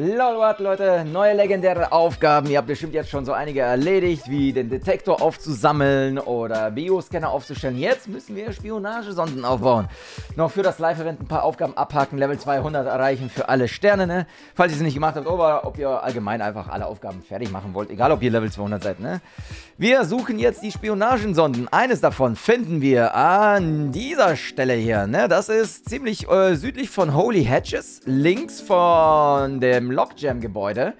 Lolwat, Leute, neue legendäre Aufgaben. Ihr habt bestimmt jetzt schon so einige erledigt, wie den Detektor aufzusammeln oder Bioscanner aufzustellen. Jetzt müssen wir Spionagesonden aufbauen. Noch für das Live-Event ein paar Aufgaben abhaken, Level 200 erreichen für alle Sterne, ne? Falls ihr es nicht gemacht habt, oder ob ihr allgemein einfach alle Aufgaben fertig machen wollt, egal ob ihr Level 200 seid, ne? Wir suchen jetzt die Spionagensonden. Eines davon finden wir an dieser Stelle hier, ne? Das ist ziemlich äh, südlich von Holy Hatches, links von dem Lockjam-Gebäude.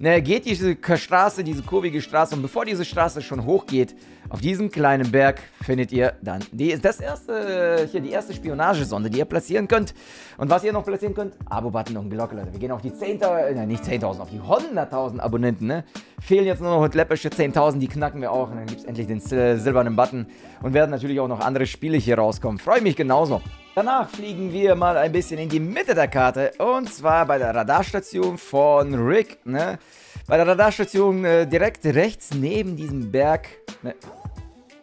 Ne, geht diese Straße, diese kurvige Straße und bevor diese Straße schon hochgeht, auf diesem kleinen Berg findet ihr dann die, das erste, hier die erste Spionagesonde, die ihr platzieren könnt. Und was ihr noch platzieren könnt, Abo-Button und Glocke, Leute. Wir gehen auf die 10.000, nein, nicht 10.000, auf die 100.000 Abonnenten, ne? Fehlen jetzt nur noch läppische 10.000, die knacken wir auch. Und dann gibt es endlich den silbernen Button. Und werden natürlich auch noch andere Spiele hier rauskommen. Freue mich genauso. Danach fliegen wir mal ein bisschen in die Mitte der Karte und zwar bei der Radarstation von Rick. Ne? Bei der Radarstation äh, direkt rechts neben diesem Berg. Ne?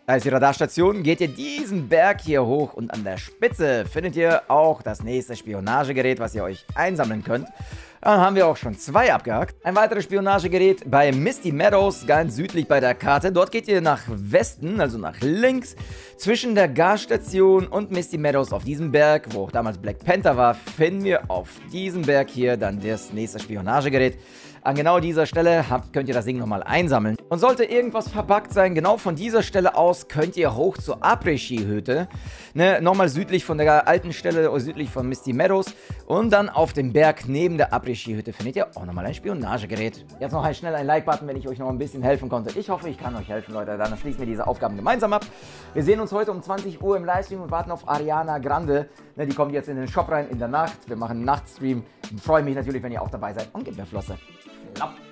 Die Radarstation. Geht ihr diesen Berg hier hoch und an der Spitze findet ihr auch das nächste Spionagegerät, was ihr euch einsammeln könnt. Dann haben wir auch schon zwei abgehakt. Ein weiteres Spionagegerät bei Misty Meadows, ganz südlich bei der Karte. Dort geht ihr nach Westen, also nach links. Zwischen der Gasstation und Misty Meadows auf diesem Berg, wo auch damals Black Panther war, finden wir auf diesem Berg hier dann das nächste Spionagegerät. An genau dieser Stelle habt, könnt ihr das Ding nochmal einsammeln. Und sollte irgendwas verbuggt sein, genau von dieser Stelle aus könnt ihr hoch zur Après-Ski-Hütte. Ne, nochmal südlich von der alten Stelle, oder südlich von Misty Meadows. Und dann auf dem Berg neben der Après-Ski-Hütte findet ihr auch nochmal ein Spionagegerät. Jetzt noch ein schnell ein Like-Button, wenn ich euch noch ein bisschen helfen konnte. Ich hoffe, ich kann euch helfen, Leute. Dann schließen wir diese Aufgaben gemeinsam ab. Wir sehen uns heute um 20 Uhr im Livestream und warten auf Ariana Grande. Ne, die kommt jetzt in den Shop rein in der Nacht. Wir machen einen Nachtstream. Ich freue mich natürlich, wenn ihr auch dabei seid und gebt mir Flosse. lắm